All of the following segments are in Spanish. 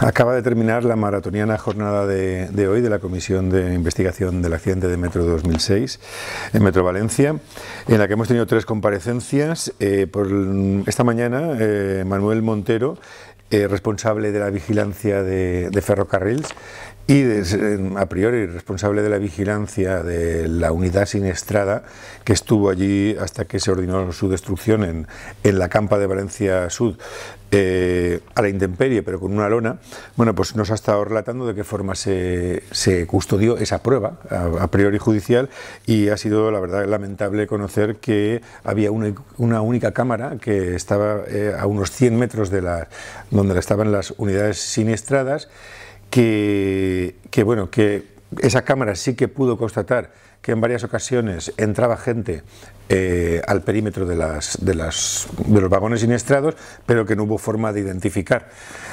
Acaba de terminar la maratoniana jornada de, hoy de la Comisión de Investigación del Accidente de Metro 2006 en Metro Valencia, en la que hemos tenido tres comparecencias. Eh, por esta mañana, eh, Manuel Montero, eh, responsable de la vigilancia de, de ferrocarriles, y a priori responsable de la vigilancia de la unidad siniestrada que estuvo allí hasta que se ordenó su destrucción en, en la campa de Valencia Sud eh, a la intemperie pero con una lona, bueno pues nos ha estado relatando de qué forma se, se custodió esa prueba a, priori judicial y ha sido la verdad lamentable conocer que había una, una única cámara que estaba eh, a unos 100 metros de la, donde estaban las unidades siniestradas que, bueno, que esa cámara sí que pudo constatar que en varias ocasiones entraba gente eh, al perímetro de, las, de, los vagones siniestrados, pero que no hubo forma de identificar.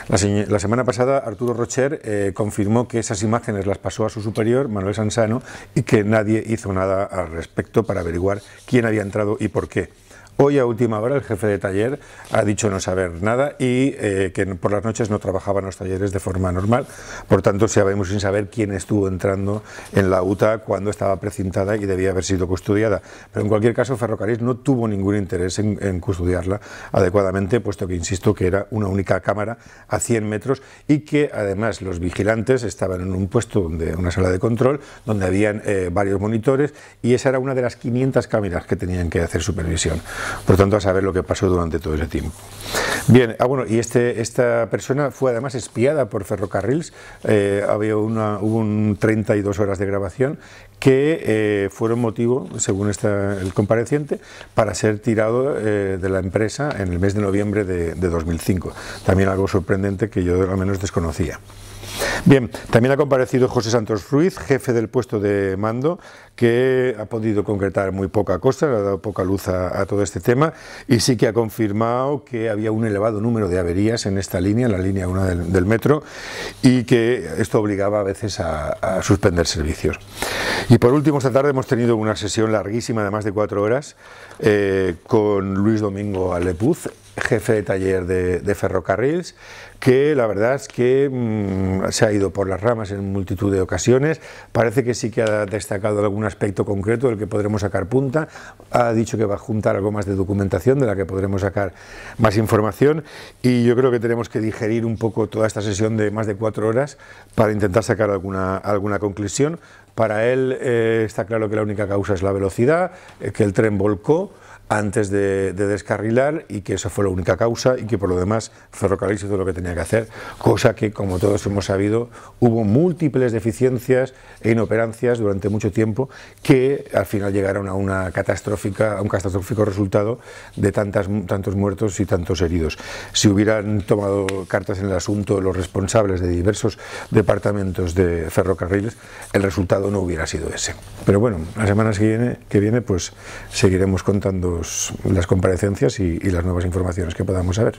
La, semana pasada Arturo Rocher eh, confirmó que esas imágenes las pasó a su superior, Manuel Sansano, y que nadie hizo nada al respecto para averiguar quién había entrado y por qué. Hoy a última hora el jefe de taller ha dicho no saber nada y eh, que por las noches no trabajaban los talleres de forma normal, por tanto sabemos sin saber quién estuvo entrando en la UTA cuando estaba precintada y debía haber sido custodiada. Pero en cualquier caso Ferrocarril no tuvo ningún interés en, custodiarla adecuadamente, puesto que insisto que era una única cámara a 100 metros y que además los vigilantes estaban en un puesto, donde, una sala de control, donde habían eh, varios monitores y esa era una de las 500 cámaras que tenían que hacer supervisión. Por tanto, a saber lo que pasó durante todo ese tiempo. Bien, ah, bueno, y este, esta persona fue además espiada por ferrocarriles, eh, había una, hubo un 32 horas de grabación que eh, fueron motivo, según está el compareciente, para ser tirado eh, de la empresa en el mes de noviembre de, de 2005. También algo sorprendente que yo al menos desconocía. Bien, también ha comparecido José Santos Ruiz, jefe del puesto de mando, que ha podido concretar muy poca cosa, ha dado poca luz a, todo este tema y sí que ha confirmado que había un elevado número de averías en esta línea, en la línea 1 del, metro, y que esto obligaba a veces a, suspender servicios. Y por último, esta tarde hemos tenido una sesión larguísima de más de cuatro horas eh, con Luis Domingo Alepuz, jefe de taller de, de ferrocarriles, que la verdad es que mm, se ha ido por las ramas en multitud de ocasiones, parece que sí que ha destacado algún aspecto concreto del que podremos sacar punta, ha dicho que va a juntar algo más de documentación de la que podremos sacar más información. Y yo creo que tenemos que digerir un poco toda esta sesión de más de cuatro horas para intentar sacar alguna, alguna conclusión. Para él eh, está claro que la única causa es la velocidad, eh, que el tren volcó, antes de, descarrilar y que esa fue la única causa y que por lo demás Ferrocarril hizo lo que tenía que hacer, cosa que como todos hemos sabido hubo múltiples deficiencias e inoperancias durante mucho tiempo que al final llegaron a, una catastrófica, a un catastrófico resultado de tantas, tantos muertos y tantos heridos. Si hubieran tomado cartas en el asunto los responsables de diversos departamentos de ferrocarriles, el resultado no hubiera sido ese. Pero bueno, las semanas que viene, que viene pues seguiremos contando las comparecencias y, y las nuevas informaciones que podamos saber.